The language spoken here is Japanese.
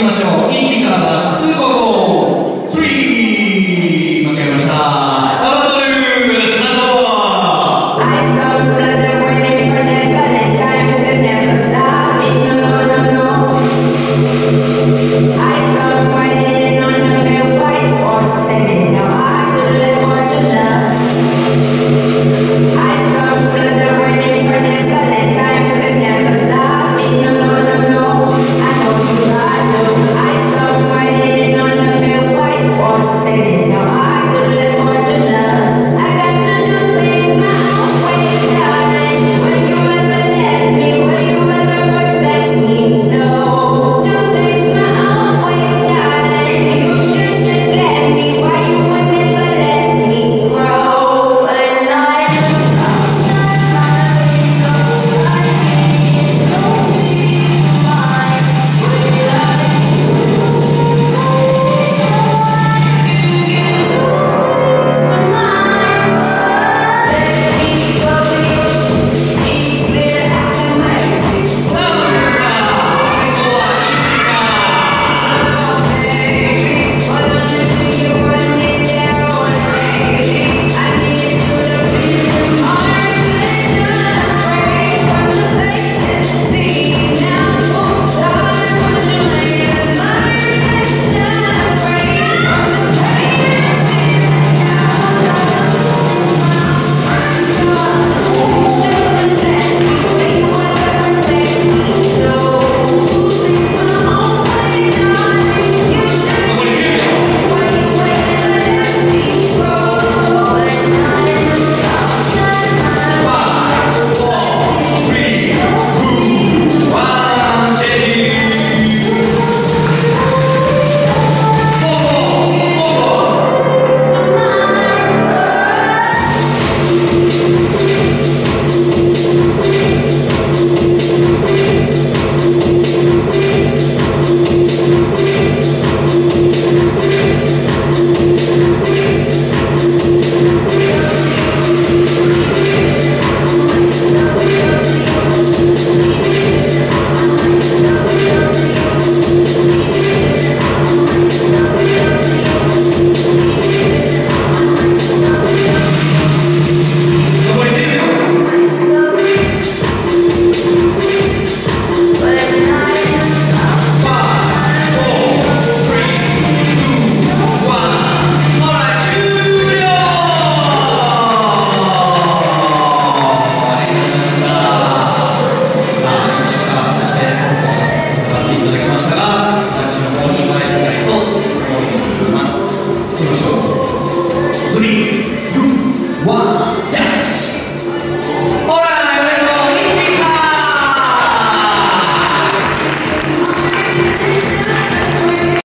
きましょう。1からさす高校。sleep.